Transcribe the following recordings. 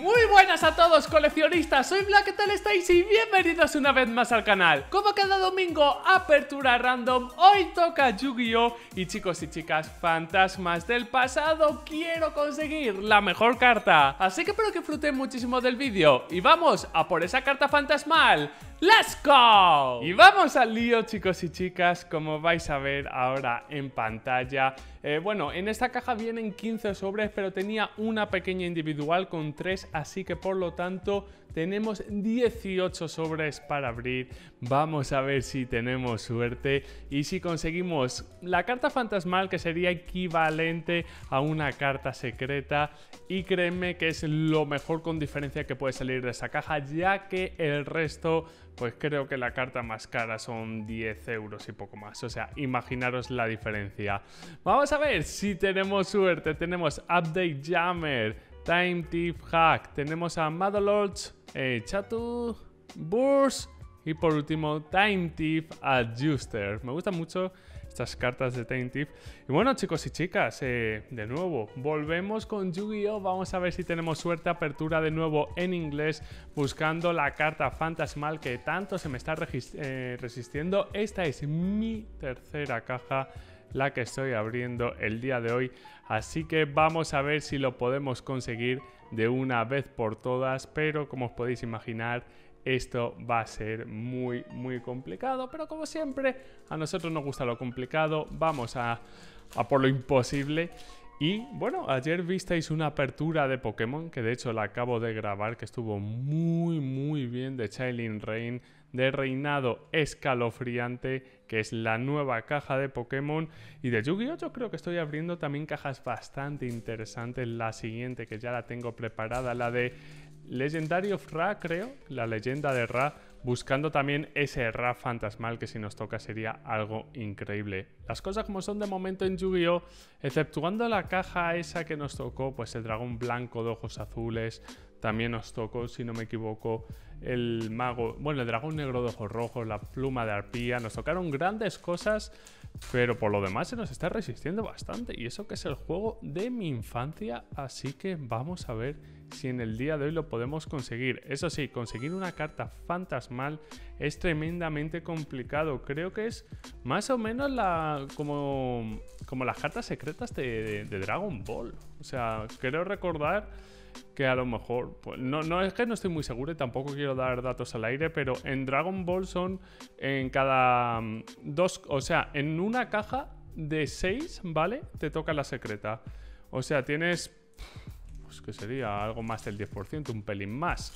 Muy buenas a todos coleccionistas, soy Black estáis y bienvenidos una vez más al canal. Como cada domingo, apertura random, hoy toca Yu-Gi-Oh! Y chicos y chicas, fantasmas del pasado, quiero conseguir la mejor carta. Así que espero que disfruten muchísimo del vídeo. Y vamos a por esa carta fantasmal. ¡Let's go! Y vamos al lío chicos y chicas, como vais a ver ahora en pantalla eh, Bueno, en esta caja vienen 15 sobres, pero tenía una pequeña individual con 3 Así que por lo tanto tenemos 18 sobres para abrir Vamos a ver si tenemos suerte y si conseguimos la carta fantasmal que sería equivalente a una carta secreta Y créeme que es lo mejor con diferencia que puede salir de esa caja ya que el resto pues creo que la carta más cara son 10 euros y poco más. O sea, imaginaros la diferencia. Vamos a ver si tenemos suerte. Tenemos Update Jammer, Time Thief Hack, tenemos a Madalords, eh, Chatu, Burst y por último Time Thief Adjuster. Me gusta mucho estas cartas de Tainted. Y bueno, chicos y chicas, eh, de nuevo, volvemos con Yu-Gi-Oh! Vamos a ver si tenemos suerte. Apertura de nuevo en inglés, buscando la carta fantasmal que tanto se me está eh, resistiendo. Esta es mi tercera caja la que estoy abriendo el día de hoy. Así que vamos a ver si lo podemos conseguir de una vez por todas. Pero como os podéis imaginar, esto va a ser muy muy complicado, pero como siempre a nosotros nos gusta lo complicado, vamos a, por lo imposible. Y bueno, ayer visteis una apertura de Pokémon, que de hecho la acabo de grabar, que estuvo muy muy bien, de Chilling Rain, de Reinado Escalofriante, que es la nueva caja de Pokémon. Y de Yu-Gi-Oh! yo creo que estoy abriendo también cajas bastante interesantes. La siguiente, que ya la tengo preparada, la de Legendario Ra, creo, la leyenda de Ra, buscando también ese Ra fantasmal que si nos toca sería algo increíble. Las cosas como son de momento en Yu-Gi-Oh, exceptuando la caja esa que nos tocó, pues el dragón blanco de ojos azules, también nos tocó, si no me equivoco, el mago, bueno, el dragón negro de ojos rojos, la pluma de arpía, nos tocaron grandes cosas, pero por lo demás se nos está resistiendo bastante. Y eso que es el juego de mi infancia, así que vamos a ver si en el día de hoy lo podemos conseguir. Eso sí, conseguir una carta fantasmal es tremendamente complicado. Creo que es más o menos la como, como las cartas secretas de, Dragon Ball. O sea, creo recordar que a lo mejor, pues, no, no es que no estoy muy seguro y tampoco quiero dar datos al aire, pero en Dragon Ball son en cada mm, dos, o sea, en una caja de seis, ¿vale? Te toca la secreta. O sea, tienes, pues que sería algo más del 10%, un pelín más.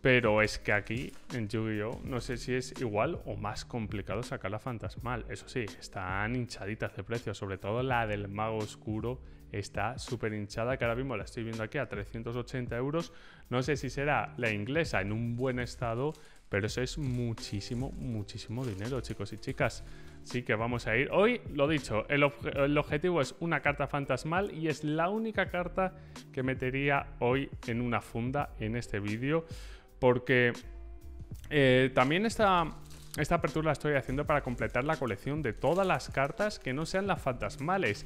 Pero es que aquí, en Yu-Gi-Oh! no sé si es igual o más complicado sacar la fantasmal. Eso sí, están hinchaditas de precio, sobre todo la del mago oscuro está súper hinchada, que ahora mismo la estoy viendo aquí a 380 euros. No sé si será la inglesa en un buen estado, pero eso es muchísimo, muchísimo dinero, chicos y chicas. Así que vamos a ir. Hoy, lo dicho, el, objetivo es una carta fantasmal y es la única carta que metería hoy en una funda en este vídeo. Porque eh, también esta, esta apertura la estoy haciendo para completar la colección de todas las cartas que no sean las fantasmales.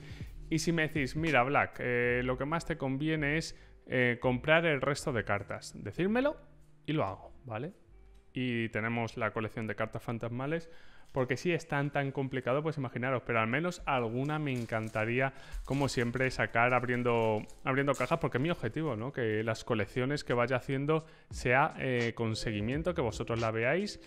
Y si me decís, mira, Black, eh, lo que más te conviene es eh, comprar el resto de cartas, decírmelo y lo hago, ¿vale? Y tenemos la colección de cartas fantasmales. Porque si es tan tan complicado, pues imaginaros, pero al menos alguna me encantaría, como siempre, sacar abriendo, abriendo cajas, porque es mi objetivo, ¿no? Que las colecciones que vaya haciendo sea eh, con seguimiento, que vosotros la veáis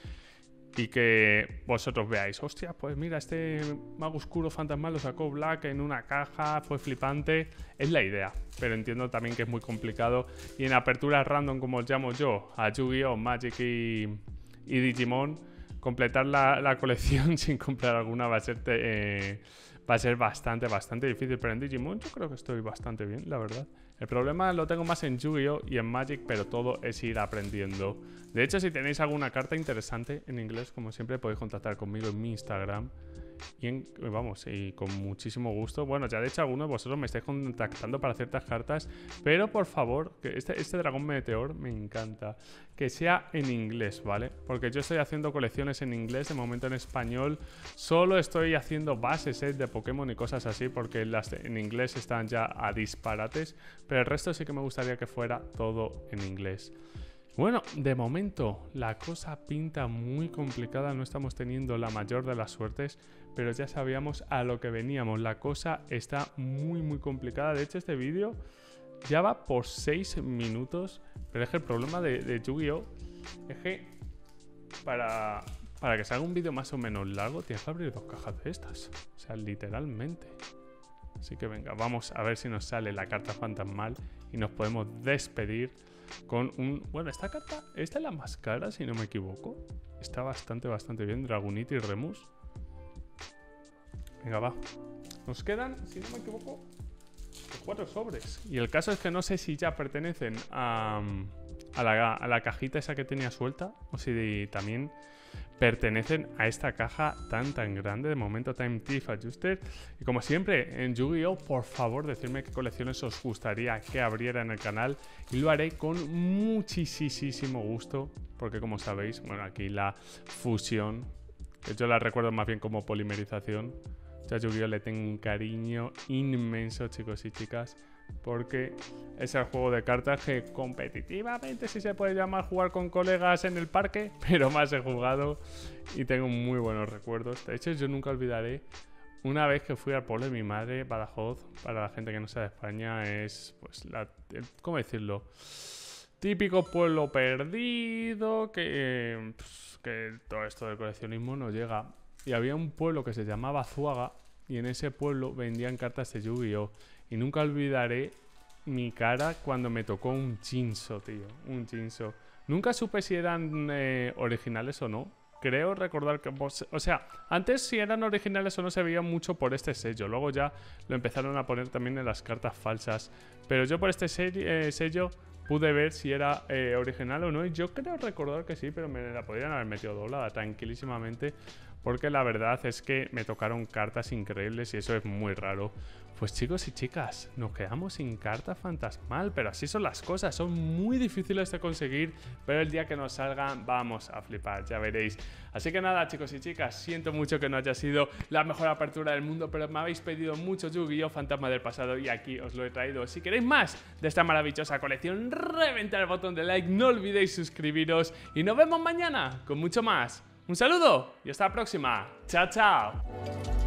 y que vosotros veáis, hostia, pues mira, este mago oscuro fantasmal lo sacó Black en una caja, fue flipante, es la idea, pero entiendo también que es muy complicado y en aperturas random como os llamo yo, a Yu-Gi-Oh, Magic y, Digimon, completar la, colección sin comprar alguna va a ser... Eh, va a ser bastante, bastante difícil. Pero en Digimon yo creo que estoy bastante bien, la verdad. El problema lo tengo más en Yu-Gi-Oh! y en Magic, pero todo es ir aprendiendo. De hecho, si tenéis alguna carta interesante en inglés, como siempre, podéis contactar conmigo en mi Instagram. Y vamos, y con muchísimo gusto. Bueno, ya de hecho algunos de vosotros me estáis contactando para ciertas cartas, pero por favor, este, este dragón meteor me encanta, que sea en inglés, ¿vale? Porque yo estoy haciendo colecciones en inglés, de momento en español, solo estoy haciendo bases ¿eh? de Pokémon y cosas así, porque las en inglés están ya a disparates, pero el resto sí que me gustaría que fuera todo en inglés. Bueno, de momento la cosa pinta muy complicada, no estamos teniendo la mayor de las suertes, pero ya sabíamos a lo que veníamos, la cosa está muy muy complicada, de hecho este vídeo ya va por 6 minutos, pero es que el problema de, Yu-Gi-Oh! es que para, para que salga un vídeo más o menos largo tienes que abrir dos cajas de estas, o sea, literalmente. Así que venga, vamos a ver si nos sale la carta fantasmal y nos podemos despedir con un... Bueno, esta carta, esta es la más cara, si no me equivoco. Está bastante, bastante bien. Dragunite y Remus. Venga, va. Nos quedan, si no me equivoco, cuatro sobres. Y el caso es que no sé si ya pertenecen a, a, la, a la cajita esa que tenía suelta o si también pertenecen a esta caja tan tan grande. De momento Time Thief Adjuster. Y como siempre en Yu-Gi-Oh por favor decirme qué colecciones os gustaría que abriera en el canal. Y lo haré con muchísimo gusto porque como sabéis bueno aquí la fusión que yo la recuerdo más bien como polimerización. Ya Yu-Gi-Oh le tengo un cariño inmenso chicos y chicas porque es el juego de cartas que competitivamente si se puede llamar jugar con colegas en el parque, pero más he jugado y tengo muy buenos recuerdos. De hecho, yo nunca olvidaré una vez que fui al pueblo de mi madre, Badajoz, para la gente que no sea de España, es, pues, ¿cómo decirlo? Típico pueblo perdido, que, pues, que todo esto del coleccionismo no llega. Y había un pueblo que se llamaba Zuaga, y en ese pueblo vendían cartas de Yu-Gi-Oh! Y nunca olvidaré mi cara cuando me tocó un chinso, tío. Un chinso. Nunca supe si eran eh, originales o no. Creo recordar que... O sea, antes si eran originales o no se veía mucho por este sello. Luego ya lo empezaron a poner también en las cartas falsas. Pero yo por este eh, sello pude ver si era eh, original o no. Y yo creo recordar que sí, pero me la podrían haber metido doblada tranquilísimamente. Porque la verdad es que me tocaron cartas increíbles y eso es muy raro. Pues chicos y chicas, nos quedamos sin carta fantasmal, pero así son las cosas, son muy difíciles de conseguir, pero el día que nos salgan vamos a flipar, ya veréis. Así que nada chicos y chicas, siento mucho que no haya sido la mejor apertura del mundo, pero me habéis pedido mucho Yu-Gi-Oh! Fantasma del pasado y aquí os lo he traído. Si queréis más de esta maravillosa colección, reventar el botón de like, no olvidéis suscribiros y nos vemos mañana con mucho más. Un saludo y hasta la próxima. Chao, chao.